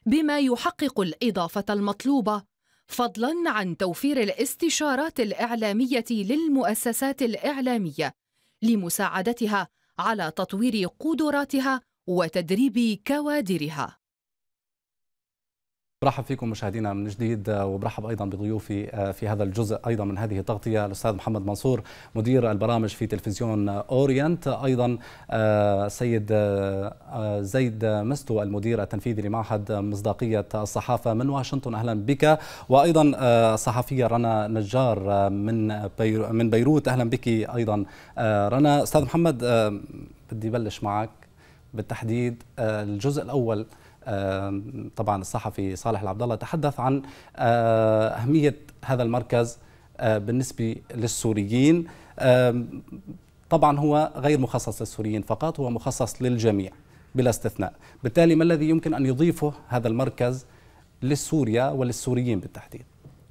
بما يحقق الإضافة المطلوبة فضلا عن توفير الاستشارات الإعلامية للمؤسسات الإعلامية لمساعدتها على تطوير قدراتها وتدريب كوادرها. برحب فيكم مشاهدينا من جديد وبرحب أيضا بضيوفي في هذا الجزء أيضا من هذه التغطية الأستاذ محمد منصور مدير البرامج في تلفزيون أورينت أيضا سيد زيد مستو المدير التنفيذي لمعهد مصداقية الصحافة من واشنطن. أهلا بك. وأيضا الصحفيه رنا نجار من من بيروت. أهلا بك أيضا رنا. أستاذ محمد بدي بلش معك بالتحديد الجزء الأول طبعا الصحفي صالح العبد الله تحدث عن أهمية هذا المركز بالنسبة للسوريين. طبعا هو غير مخصص للسوريين فقط هو مخصص للجميع بلا استثناء. بالتالي ما الذي يمكن أن يضيفه هذا المركز للسوريا وللسوريين بالتحديد؟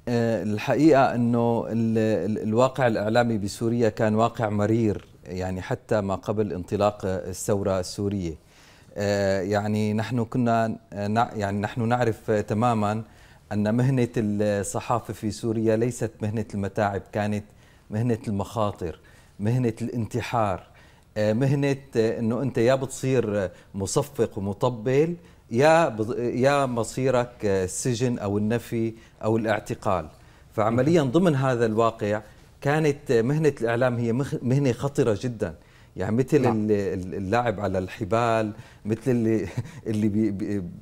الحقيقة إنه الواقع الإعلامي بسوريا كان واقع مرير يعني حتى ما قبل انطلاق الثورة السورية. يعني نحن كنا يعني نحن نعرف تماما أن مهنة الصحافة في سوريا ليست مهنة المتاعب كانت مهنة المخاطر مهنة الانتحار آه، مهنة آه، أنه أنت يا بتصير مصفق ومطبل يا يا مصيرك السجن أو النفي أو الاعتقال. فعمليا ضمن هذا الواقع كانت مهنة الإعلام هي مهنة خطرة جدا. يعني مثل نعم. اللاعب على الحبال مثل اللي [LAUGHS] اللي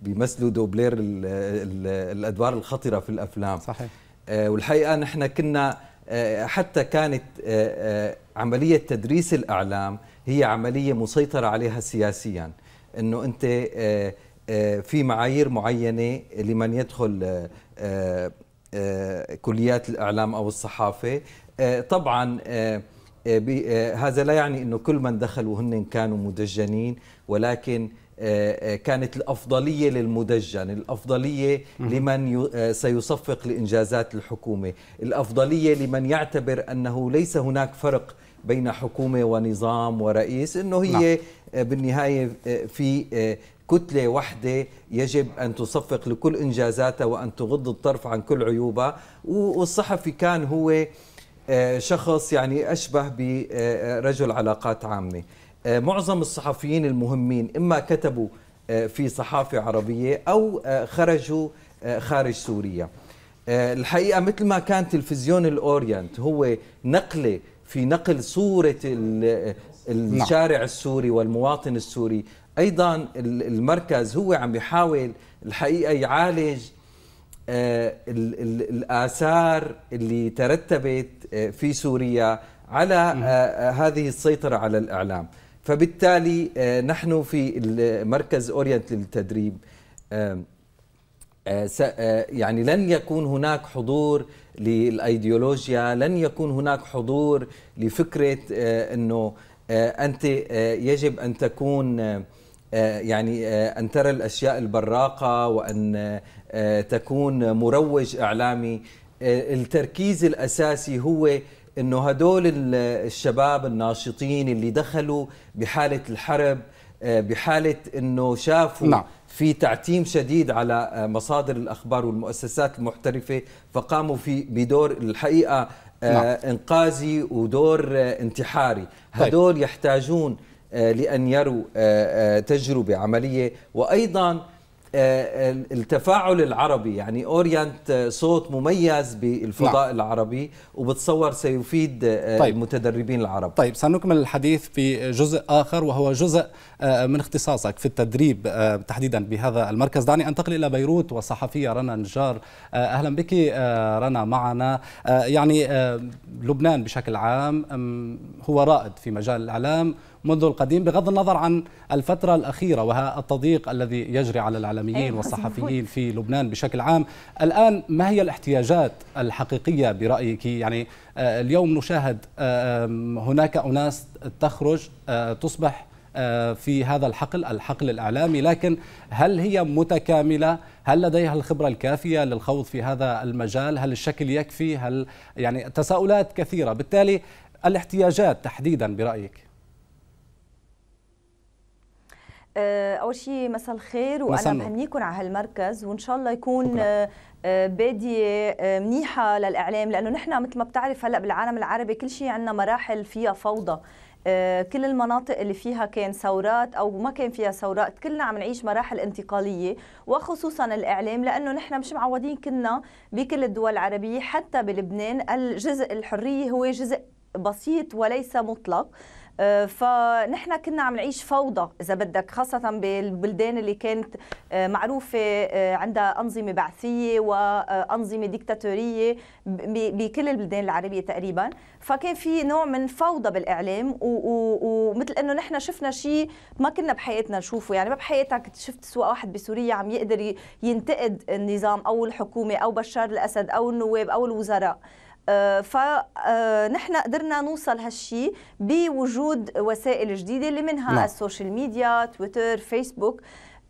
بيمثلوا دوبلير الأدوار الخطرة في الأفلام. صحيح. آه، والحقيقة نحن كنا آه، حتى كانت آه، عملية تدريس الأعلام هي عملية مسيطرة عليها سياسيا. إنه أنت في معايير معينة لمن يدخل كليات الأعلام أو الصحافة. طبعا آه، آه، هذا لا يعني إنه كل من دخلوا هن كانوا مدجنين ولكن آه، كانت الأفضلية للمدجن، الأفضلية لمن سيصفق لإنجازات الحكومة، الأفضلية لمن يعتبر أنه ليس هناك فرق بين حكومة ونظام ورئيس، إنه هي نعم. بالنهاية في كتلة واحدة يجب أن تصفق لكل إنجازاتها وأن تغض الطرف عن كل عيوبها، والصحفي كان هو آه، شخص يعني أشبه برجل علاقات عامة. آه، معظم الصحفيين المهمين إما كتبوا آه، في صحافة عربية أو خرجوا خارج سوريا. الحقيقة مثل ما كان تلفزيون الأورينت هو نقلة في نقل صورة الشارع السوري والمواطن السوري. أيضا المركز هو عم يحاول الحقيقة يعالج آه، الآثار اللي ترتبت آه، في سوريا على آه، هذه السيطرة على الإعلام. فبالتالي نحن في مركز أورينت للتدريب يعني لن يكون هناك حضور للأيديولوجيا لن يكون هناك حضور لفكرة إنه أنت يجب أن تكون يعني أن ترى الأشياء البراقة وأن آه، تكون مروج إعلامي آه، التركيز الأساسي هو إنه هدول الشباب الناشطين اللي دخلوا بحالة الحرب آه، بحالة إنه شافوا نعم. في تعتيم شديد على مصادر الأخبار والمؤسسات المحترفة فقاموا في بدور الحقيقة نعم. إنقاذي ودور انتحاري طيب. هدول يحتاجون لأن يروا تجربة عملية وأيضا آه، التفاعل العربي يعني أورينت آه، صوت مميز بالفضاء نعم. العربي وبتصور سيفيد آه، طيب. المتدربين العرب طيب سنكمل الحديث في جزء آخر وهو جزء من اختصاصك في التدريب تحديدا بهذا المركز دعني انتقل إلى بيروت والصحفيه رنا نجار أهلا بك رنا معنا يعني لبنان بشكل عام هو رائد في مجال الإعلام منذ القديم بغض النظر عن الفترة الأخيرة وها التضييق الذي يجري على الإعلاميين أيوة، والصحفيين في لبنان بشكل عام. الآن ما هي الاحتياجات الحقيقية برأيك؟ يعني آه، اليوم نشاهد آه، هناك أناس تخرج آه، تصبح في هذا الحقل الحقل الإعلامي. لكن هل هي متكاملة؟ هل لديها الخبرة الكافية للخوض في هذا المجال؟ هل الشكل يكفي؟ هل يعني تساؤلات كثيرة. بالتالي الاحتياجات تحديدا برأيك آه، أول شيء مساء الخير وأنا مهنيكم على هالمركز وإن شاء الله يكون آه، آه، بادية منيحة للإعلام لأنه نحن مثل ما بتعرف هلأ بالعالم العربي كل شيء عندنا مراحل فيها فوضى. كل المناطق اللي فيها كان ثورات أو ما كان فيها ثورات كلنا عم نعيش مراحل انتقالية وخصوصا الإعلام لأنه نحن مش معودين كنا بكل الدول العربية حتى بلبنان الجزء الحرية هو جزء بسيط وليس مطلق. آه، فنحن كنا عم نعيش فوضى إذا بدك خاصة بالبلدان اللي كانت آه، معروفة آه، عندها أنظمة بعثية وانظمه ديكتاتورية بكل البلدان العربية تقريبا. فكان في نوع من فوضى بالإعلام ومثل إنه نحن شفنا شيء ما كنا بحياتنا نشوفه. يعني ما بحياتك شفت سواء واحد بسوريا عم يقدر ينتقد النظام أو الحكومة أو بشار الأسد أو النواب أو الوزراء. آه، فنحن آه، قدرنا نوصل هالشيء بوجود وسائل جديدة اللي منها نعم. ال social media تويتر فيسبوك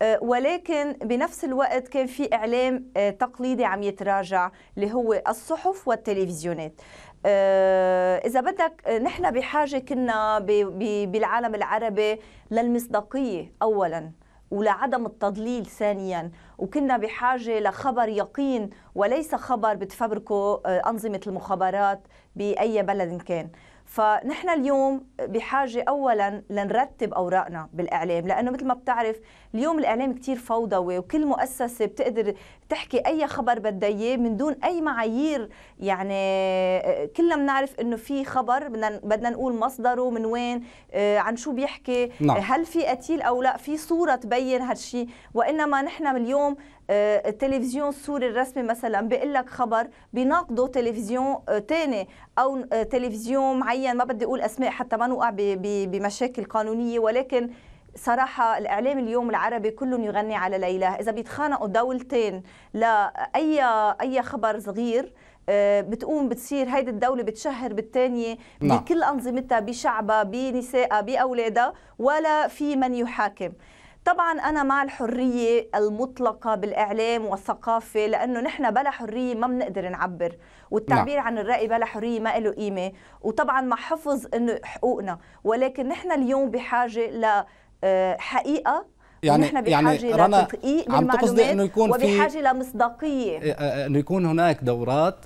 آه، ولكن بنفس الوقت كان في إعلام تقليدي عم يتراجع اللي هو الصحف والتلفزيونات إذا بدك نحن بحاجة كنا بالعالم العربي للمصداقية اولا ولعدم التضليل ثانيا. وكنا بحاجة لخبر يقين وليس خبر بتفبركه أنظمة المخابرات بأي بلد كان. فنحن اليوم بحاجة أولا لنرتب أوراقنا بالإعلام لأنه مثل ما بتعرف اليوم الإعلام كتير فوضوي وكل مؤسسة بتقدر تحكي أي خبر بدها إياه من دون أي معايير يعني كلنا بنعرف إنه في خبر بدنا بدنا نقول مصدره من وين عن شو بيحكي نعم. هل في قتيل أو لا في صورة تبين هالشيء وإنما نحن اليوم التلفزيون السوري الرسمي مثلا بيقول لك خبر بيناقضه تلفزيون ثاني أو تلفزيون معين ما بدي أقول أسماء حتى ما نوقع بمشاكل قانونية ولكن صراحة الإعلام اليوم العربي كلهم يغني على ليلى إذا بيتخانقوا دولتين لأي أي خبر صغير بتقوم بتصير هيدي الدولة بتشهر بالثانية نعم. بكل أنظمتها بشعبها بنسائها بأولادها ولا في من يحاكم طبعا أنا مع الحرية المطلقة بالإعلام والثقافة لأنه نحن بلا حرية ما بنقدر نعبر والتعبير نعم. عن الرأي بلا حرية ما له قيمة وطبعا مع حفظ إنه حقوقنا ولكن نحن اليوم بحاجة ل حقيقة يعني نحن بحاجة يعني لتدقيق عم تقصدي إنه يكون وبحاجة لمصداقية إنه يكون هناك دورات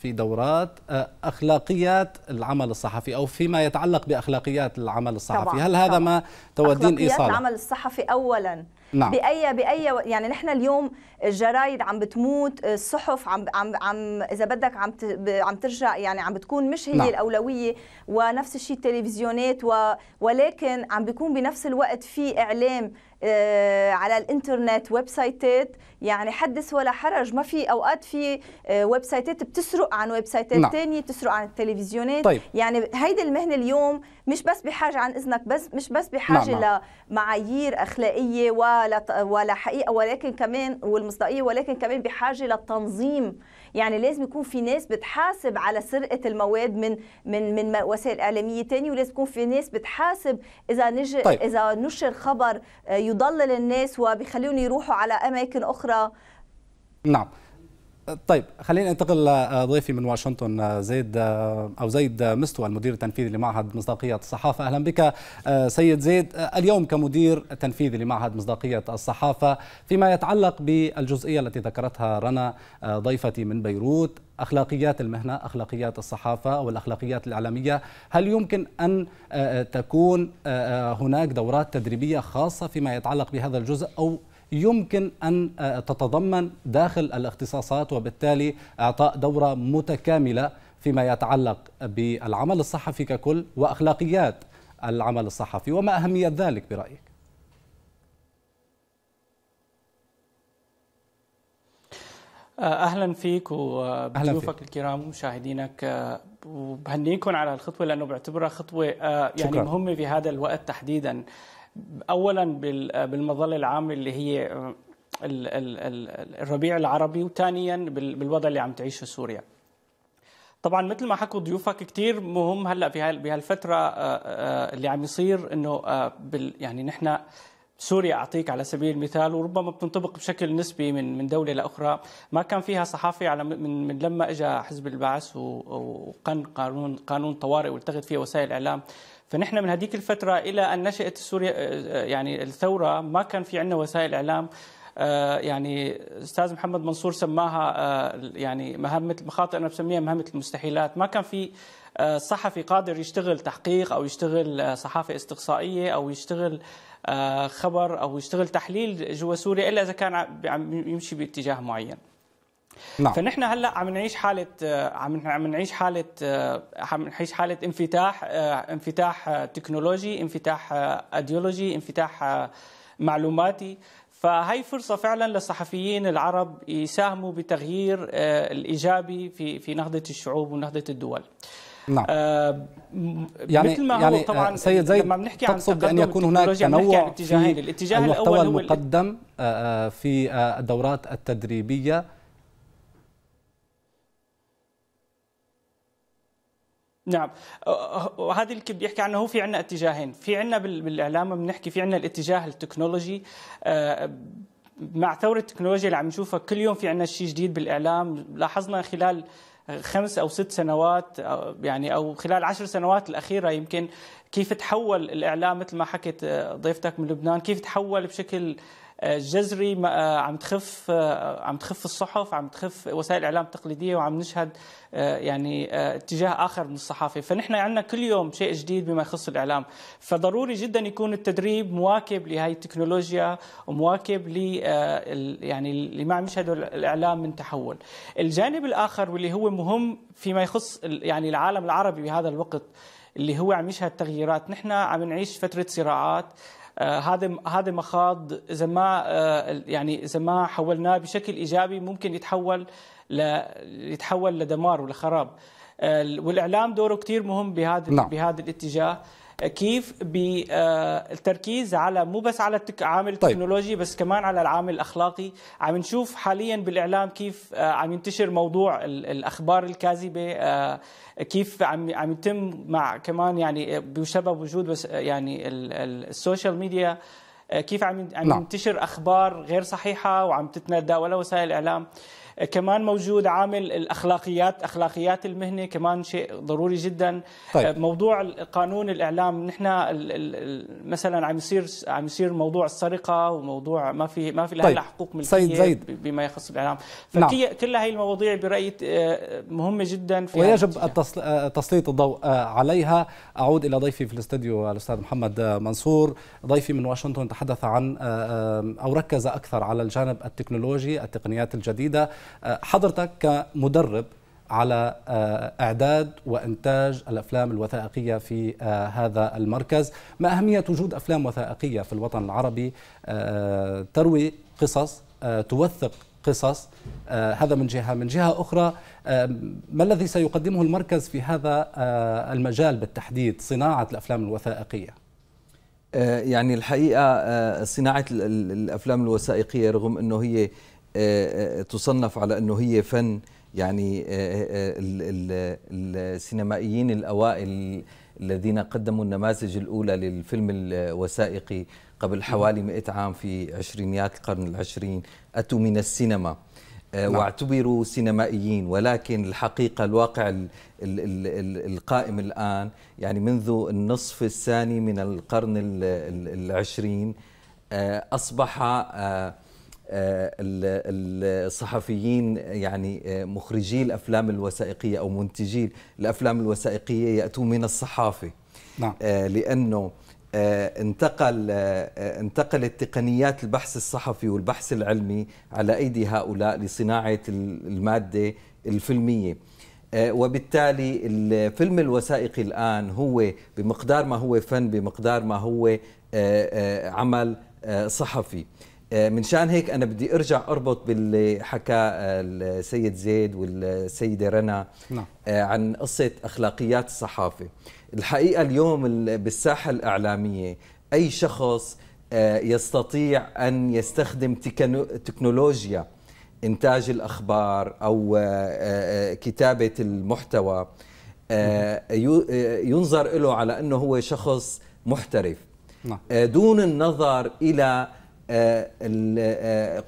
في دورات أخلاقيات العمل الصحفي أو فيما يتعلق بأخلاقيات العمل الصحفي. طبعا هل هذا طبعا. ما تودين إيصاله؟ اخلاقيات العمل الصحفي اولا. نعم. باي باي يعني نحن اليوم الجرايد عم بتموت الصحف عم عم عم إذا بدك عم عم ترجع يعني عم بتكون مش هي نعم. الأولوية ونفس الشيء التلفزيونات و ولكن عم بيكون بنفس الوقت في إعلام آه على الإنترنت website ات يعني حدث ولا حرج ما في أوقات في آه website ات بتسرق عن website ات نعم. ثانية بتسرق عن التلفزيونات طيب. يعني هيدي المهنة اليوم مش بس بحاجة عن إذنك بس مش بس بحاجة نعم. نعم. لمعايير أخلاقية ولا ولا حقيقة ولكن كمان والمصداقيه ولكن كمان بحاجة للتنظيم. يعني لازم يكون في ناس بتحاسب على سرقة المواد من من من وسائل إعلامية ثانية ولازم يكون في ناس بتحاسب إذا نج طيب. إذا نشر خبر يضلل الناس وبيخليهم يروحوا على أماكن أخرى. نعم. طيب خلينا ننتقل لضيفي من واشنطن زيد أو زيد مستوى المدير التنفيذي لمعهد مصداقية الصحافة. أهلا بك سيد زيد. اليوم كمدير تنفيذي لمعهد مصداقية الصحافة فيما يتعلق بالجزئية التي ذكرتها رنا ضيفتي من بيروت أخلاقيات المهنة أخلاقيات الصحافة والاخلاقيات الإعلامية هل يمكن أن تكون هناك دورات تدريبية خاصة فيما يتعلق بهذا الجزء أو يمكن أن تتضمن داخل الاختصاصات وبالتالي إعطاء دورة متكاملة فيما يتعلق بالعمل الصحفي ككل وأخلاقيات العمل الصحفي وما أهمية ذلك برأيك؟ أهلا فيك وبضيوفك الكرام ومشاهدينك وبهنيكم على الخطوة لأنه بعتبرها خطوة يعني شكرا. مهمة في هذا الوقت تحديدا اولا بالمظلة العامة اللي هي الربيع العربي وثانيا بالوضع اللي عم تعيشه سوريا. طبعا مثل ما حكوا ضيوفك كثير مهم هلأ بهالفتره اللي عم يصير إنه يعني نحن سوريا أعطيك على سبيل المثال وربما بتنطبق بشكل نسبي من من دولة لاخرى ما كان فيها صحافة على من, من لما اجى حزب البعث وقن قانون قانون طوارئ والتغت فيها وسائل الاعلام فنحن من هذيك الفترة إلى أن نشأت سوريا يعني الثورة ما كان في عندنا وسائل إعلام يعني أستاذ محمد منصور سماها يعني مهمه مخاطئ أنا بسميها مهمه المستحيلات. ما كان في صحفي قادر يشتغل تحقيق أو يشتغل صحافة استقصائية أو يشتغل خبر أو يشتغل تحليل جوا سوريا إلا إذا كان عم يمشي باتجاه معين. نعم. فنحن هلا عم نعيش حالة عم عم نعيش حالة عم نعيش حالة انفتاح انفتاح تكنولوجي انفتاح ايديولوجي انفتاح معلوماتي فهي فرصة فعلا للصحفيين العرب يساهموا بتغيير الإيجابي في في نهضة الشعوب ونهضة الدول. نعم آه يعني مثل ما يعني هو طبعا سيد زيد لما بنحكي تقصد عن بأن يكون هناك تنوع في الاتجاه المحتوى الأول المقدم في الدورات التدريبية نعم. وهذا اللي بدي احكي عنه هو في عندنا اتجاهين. في عندنا بالإعلام بنحكي في عندنا الاتجاه التكنولوجي. مع ثورة التكنولوجيا اللي عم نشوفها كل يوم في عندنا شيء جديد بالإعلام. لاحظنا خلال خمس أو ست سنوات يعني أو خلال عشر سنوات الأخيرة يمكن كيف تحول الإعلام مثل ما حكت ضيفتك من لبنان كيف تحول بشكل جذري آه، عم تخف آه، عم تخف الصحف عم تخف وسائل الإعلام التقليدية وعم نشهد آه، يعني اتجاه آخر من الصحافة. فنحن عندنا كل يوم شيء جديد بما يخص الإعلام. فضروري جدا يكون التدريب مواكب لهي التكنولوجيا ومواكب ل يعني لما عم يشهده الإعلام من تحول. الجانب الآخر واللي هو مهم فيما يخص يعني العالم العربي بهذا الوقت اللي هو عم يشهد تغييرات. نحن عم نعيش فترة صراعات. هذا آه هذا مخاض إذا ما آه يعني إذا ما حولناه بشكل إيجابي ممكن يتحول ل يتحول لدمار ولخراب آه والإعلام دوره كثير مهم بهذا نعم. بهذا الاتجاه كيف بالتركيز على مو بس على العامل طيب. التكنولوجي بس كمان على العامل الأخلاقي عم نشوف حاليا بالإعلام كيف آه، عم ينتشر موضوع الأخبار الكاذبة آه، كيف عم عم يتم مع كمان يعني بسبب وجود بس يعني السوشيال ميديا آه، كيف عم عم نعم. ينتشر أخبار غير صحيحة وعم تتنادى وسائل الاعلام كمان موجود عامل الأخلاقيات أخلاقيات المهنة كمان شيء ضروري جدا طيب. موضوع قانون الإعلام نحن مثلا عم يصير عم يصير موضوع السرقة وموضوع ما في ما في لها طيب. حقوق ملكية سيد زيد. بما يخص الإعلام فكل نعم. كل هاي المواضيع برأيي آه، مهمة جدا في ويجب آه، تسليط الضوء آه، عليها أعود إلى ضيفي في الاستوديو الأستاذ محمد منصور ضيفي من واشنطن تحدث عن أو ركز أكثر على الجانب التكنولوجي التقنيات الجديدة حضرتك كمدرب على آه، إعداد وإنتاج الأفلام الوثائقية في آه، هذا المركز ما أهمية وجود أفلام وثائقية في الوطن العربي؟ آه، تروي قصص توثق قصص هذا من جهة. من جهة أخرى ما الذي سيقدمه المركز في هذا المجال بالتحديد صناعة الأفلام الوثائقية؟ يعني الحقيقة صناعة الأفلام الوثائقية رغم إنه هي آه، آه، تصنف على أنه هي فن يعني آه، السينمائيين الأوائل الذين قدموا النماذج الأولى للفيلم الوثائقي قبل حوالي 100 عام في عشرينيات القرن العشرين أتوا من السينما نعم. واعتبروا سينمائيين ولكن الحقيقة الواقع ال ال ال القائم الآن يعني منذ النصف الثاني من القرن العشرين أصبح آه، الصحفيين يعني آه، مخرجي الأفلام الوثائقية أو منتجي الأفلام الوثائقية ياتون من الصحافة. نعم. آه، لأنه انتقل انتقلت تقنيات البحث الصحفي والبحث العلمي على أيدي هؤلاء لصناعة المادة الفيلمية. وبالتالي الفيلم الوثائقي الآن هو بمقدار ما هو فن بمقدار ما هو عمل صحفي. آه، من شان هيك أنا بدي أرجع أربط باللي حكى آه، السيد زيد والسيدة رنا نعم. آه، عن قصة أخلاقيات الصحافة الحقيقة اليوم بالساحة الإعلامية أي شخص يستطيع أن يستخدم تكنولوجيا إنتاج الأخبار أو كتابة المحتوى ينظر له على أنه هو شخص محترف نعم. دون النظر إلى آه، آه،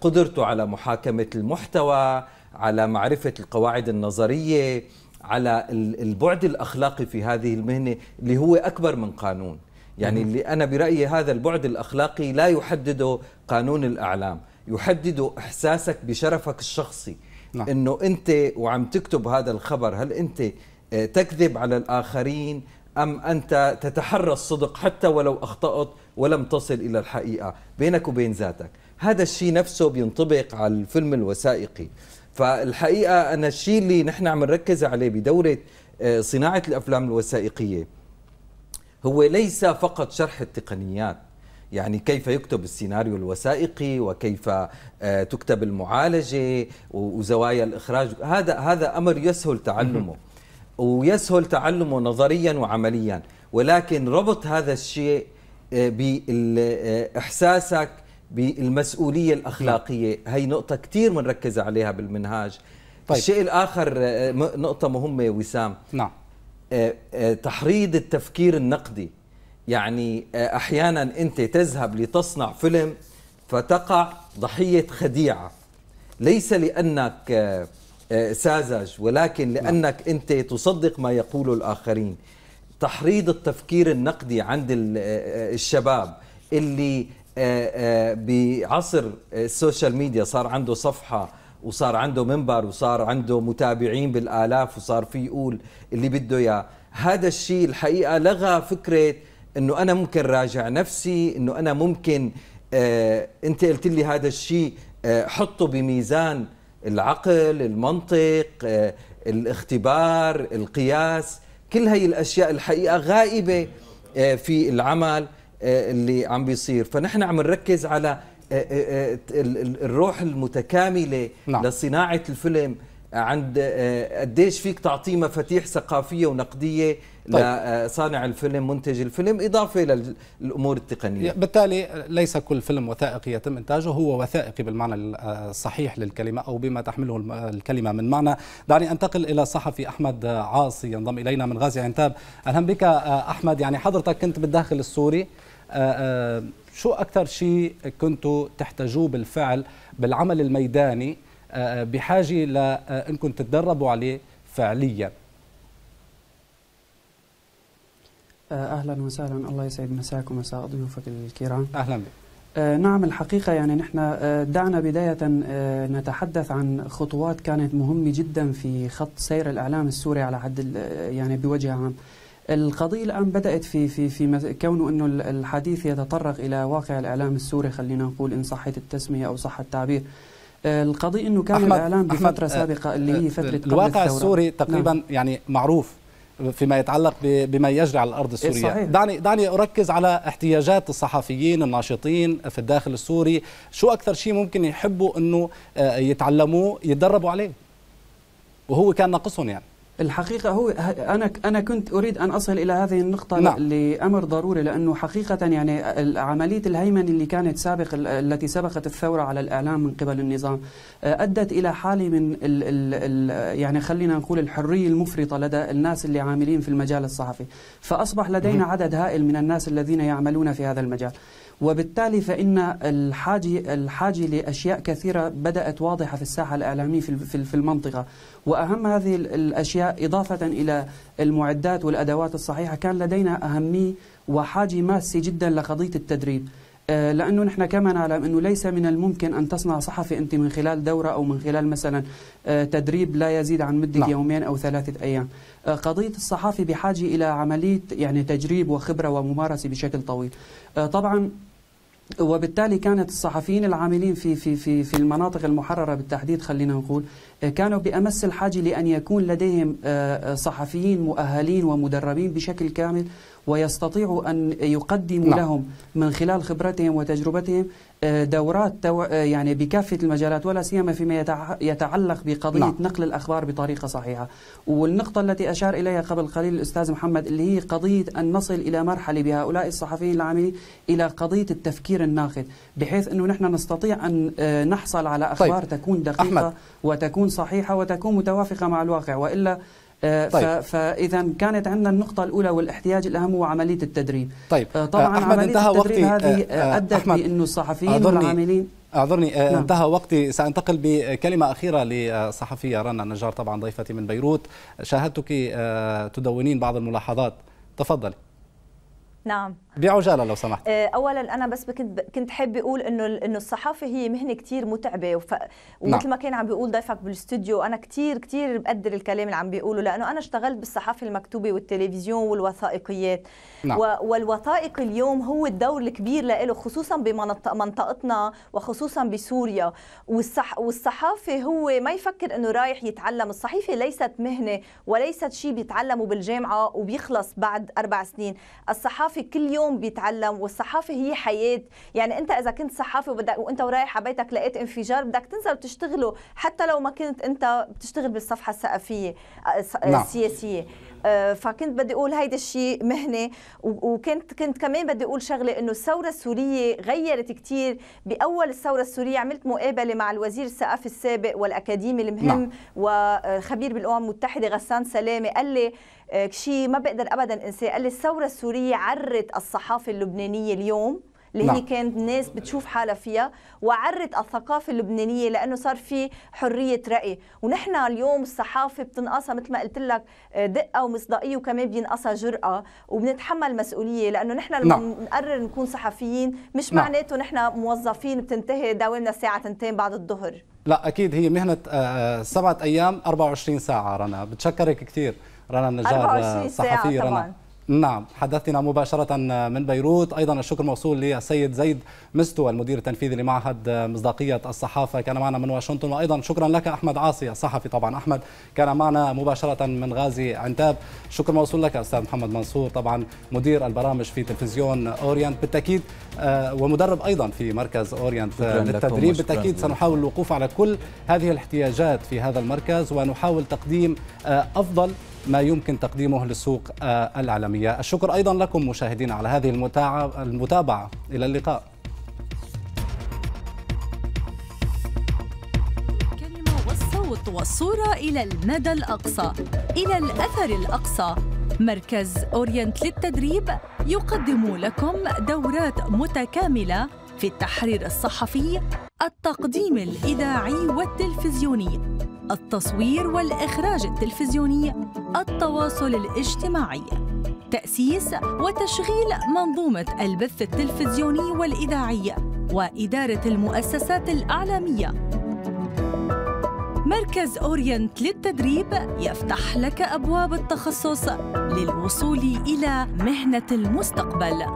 قدرته على محاكمة المحتوى على معرفة القواعد النظرية على البعد الأخلاقي في هذه المهنة اللي هو أكبر من قانون. يعني اللي أنا برأيي هذا البعد الأخلاقي لا يحدده قانون الأعلام. يحدد إحساسك بشرفك الشخصي. نعم. أنه أنت وعم تكتب هذا الخبر هل أنت آه، تكذب على الآخرين؟ أم أنت تتحرى الصدق حتى ولو أخطأت ولم تصل إلى الحقيقة؟ بينك وبين ذاتك. هذا الشيء نفسه بينطبق على الفيلم الوثائقي. فالحقيقة أنا الشيء اللي نحن عم نركز عليه بدورة آه، صناعة الأفلام الوثائقية هو ليس فقط شرح التقنيات. يعني كيف يكتب السيناريو الوثائقي وكيف آه، تكتب المعالجة وزوايا الإخراج. هذا هذا أمر يسهل تعلمه. ويسهل تعلمه نظريا وعمليا. ولكن ربط هذا الشيء آه، بإحساسك بالمسؤولية الأخلاقية. هي نقطة كثير بنركز عليها بالمنهاج. طيب. الشيء الآخر آه، نقطة مهمة وسام. نعم. آه، تحريض التفكير النقدي. يعني أحيانا أنت تذهب لتصنع فيلم فتقع ضحية خديعة. ليس لأنك ساذج. ولكن لأنك أنت تصدق ما يقوله الآخرين. تحريض التفكير النقدي عند الشباب اللي بعصر السوشيال ميديا صار عنده صفحة وصار عنده منبر وصار عنده متابعين بالآلاف وصار في يقول اللي بده إياه. هذا الشيء الحقيقة لغى فكرة إنه أنا ممكن راجع نفسي إنه أنا ممكن آه أنت قلت لي هذا الشيء آه حطه بميزان العقل المنطق آه الاختبار القياس كل هي الأشياء الحقيقة غائبة آه في العمل آه اللي عم بيصير فنحن عم نركز على الروح المتكاملة نعم. لصناعة الفيلم عند قديش فيك تعطيه مفاتيح ثقافية ونقدية طيب. لصانع الفيلم منتج الفيلم إضافة للأمور التقنية. بالتالي ليس كل فيلم وثائقي يتم إنتاجه هو وثائقي بالمعنى الصحيح للكلمة أو بما تحمله الكلمة من معنى. دعني أنتقل إلى الصحفي أحمد عاصي ينضم إلينا من غازي عنتاب. أهلا بك أحمد. يعني حضرتك كنت بالداخل السوري شو أكثر شيء كنتوا تحتاجوه بالفعل بالعمل الميداني بحاجة لأنكم تتدربوا عليه فعلياً أهلا وسهلا الله يسعد مساكم ومساء ضيوفك الكرام أهلا بك آه نعم الحقيقة يعني نحن آه دعنا بداية آه نتحدث عن خطوات كانت مهمة جدا في خط سير الإعلام السوري على حد يعني بوجه عام. القضية الآن بدأت في في في كونه أنه الحديث يتطرق إلى واقع الإعلام السوري خلينا نقول إن صحت التسمية أو صح التعبير. القضية أنه كان أحمد الإعلام بفترة سابقة اللي هي فترة قبل الواقع السوري تقريبا نعم. يعني معروف فيما يتعلق بما يجري على الأرض السورية. صحيح. دعني دعني أركز على احتياجات الصحفيين الناشطين في الداخل السوري. شو أكثر شيء ممكن يحبوا إنه يتعلموه يتدربوا عليه؟ وهو كان ناقصهم يعني. الحقيقة هو أنا أنا كنت أريد أن أصل إلى هذه النقطة نعم. لأمر ضروري لأنه حقيقة يعني عملية الهيمنة اللي كانت سابق التي سبقت الثورة على الإعلام من قبل النظام أدت إلى حالة من ال ال ال يعني خلينا نقول الحرية المفرطة لدى الناس اللي عاملين في المجال الصحفي. فأصبح لدينا عدد هائل من الناس الذين يعملون في هذا المجال. وبالتالي فإن الحاجة الحاجة لأشياء كثيرة بدأت واضحة في الساحة الإعلامية في في المنطقة. وأهم هذه الأشياء إضافة إلى المعدات والأدوات الصحيحة كان لدينا أهمية وحاجة ماسة جدا لقضية التدريب. لأنه نحن كما نعلم أنه ليس من الممكن أن تصنع صحفي أنت من خلال دورة أو من خلال مثلا تدريب لا يزيد عن مدة نعم. يومين أو ثلاثة أيام. قضية الصحافي بحاجة إلى عملية يعني تجريب وخبرة وممارسة بشكل طويل. طبعا وبالتالي كانت الصحفيين العاملين في في في في المناطق المحررة بالتحديد خلينا نقول كانوا بأمس الحاجة لأن يكون لديهم صحفيين مؤهلين ومدربين بشكل كامل ويستطيعوا أن يقدموا نعم. لهم من خلال خبرتهم وتجربتهم دورات يعني بكافة المجالات ولا سيما فيما يتعلق بقضية نعم. نقل الأخبار بطريقة صحيحة والنقطة التي أشار إليها قبل قليل الأستاذ محمد اللي هي قضية أن نصل إلى مرحلة بهؤلاء الصحفيين العاملين إلى قضية التفكير الناقد بحيث أنه نحن نستطيع أن نحصل على أخبار طيب. تكون دقيقة أحمد. وتكون صحيحة وتكون متوافقة مع الواقع وإلا طيب. فإذا كانت عندنا النقطة الأولى والإحتياج الأهم هو عملية التدريب. طيب. طبعا أحمد عملية انتهى التدريب وقتي. هذه أدت بأنه الصحفيين والعاملين. أعذرني. نعم. انتهى وقتي. سأنتقل بكلمة أخيرة لصحفيه رنا النجار طبعا ضيفتي من بيروت. شاهدتك تدونين بعض الملاحظات. تفضلي. نعم. بعجاله لو سمحت. اولا أنا بس كنت كنت حابة أقول إنه إنه الصحافة هي مهنة كثير متعبة وف... ومثل نعم. ما كان عم بيقول ضيفك بالاستوديو أنا كثير كثير بقدر الكلام اللي عم بيقوله لأنه أنا اشتغلت بالصحافة المكتوبة والتلفزيون والوثائقيات. نعم. والوثائق اليوم هو الدور الكبير له خصوصا بمنطقتنا وخصوصا بسوريا. والصح... والصحافة هو ما يفكر إنه رايح يتعلم. الصحيفة ليست مهنة وليست شيء بيتعلمه بالجامعة وبيخلص بعد أربع سنين. الصحافة كل يوم بيتعلم والصحافة هي حياة. يعني أنت إذا كنت صحافي وبدك وأنت ورايح على بيتك لقيت انفجار بدك تنزل وتشتغله حتى لو ما كنت أنت بتشتغل بالصفحة الثقافيه نعم. السياسيه فكنت بدي أقول هيدا الشيء مهنة وكنت كنت كمان بدي أقول شغلة إنه الثورة السورية غيرت كثير بأول الثورة السورية عملت مقابلة مع الوزير الثقافي السابق والأكاديمي المهم نعم. وخبير بالأمم المتحدة غسان سلامة. قال لي شيء ما بقدر ابدا أنساه. قال لي الثورة السورية عرت الصحافة اللبنانية اليوم اللي نعم. هي كانت الناس بتشوف حالها فيها وعرت الثقافة اللبنانية لأنه صار في حرية رأي ونحن اليوم الصحافة بتنقصها مثل ما قلت لك آه، دقة ومصداقية وكمان بينقصها جرأة وبنتحمل مسؤولية لأنه نحن لما نعم. نقرر نكون صحفيين مش نعم. معناته نحن موظفين بتنتهي دوامنا الساعة تنتين بعد الظهر لا أكيد هي مهنة آه، آه، سبعة أيام 24 ساعة رنا بتشكرك كثير رنا النجار صحفية رنا نعم حدثنا مباشرة من بيروت. أيضا الشكر موصول للسيد زيد مستو المدير التنفيذي لمعهد مصداقية الصحافة. كان معنا من واشنطن. وأيضا شكرا لك أحمد عاصي الصحفي طبعا. أحمد كان معنا مباشرة من غازي عنتاب. شكر موصول لك أستاذ محمد منصور طبعا مدير البرامج في تلفزيون أورينت. بالتأكيد آه، ومدرب أيضا في مركز أورينت. للتدريب بالتأكيد سنحاول الوقوف على كل هذه الاحتياجات في هذا المركز ونحاول تقديم آه، أفضل ما يمكن تقديمه للسوق آه، العالمية. الشكر أيضا لكم مشاهدينا على هذه المتابعة. إلى اللقاء. الكلمة والصوت والصورة إلى المدى الأقصى. إلى الأثر الأقصى. مركز أورينت للتدريب يقدم لكم دورات متكاملة في التحرير الصحفي التقديم الإذاعي والتلفزيوني. التصوير والإخراج التلفزيوني التواصل الاجتماعي تأسيس وتشغيل منظومة البث التلفزيوني والإذاعي وإدارة المؤسسات الإعلامية. مركز أورينت للتدريب يفتح لك أبواب التخصص للوصول إلى مهنة المستقبل.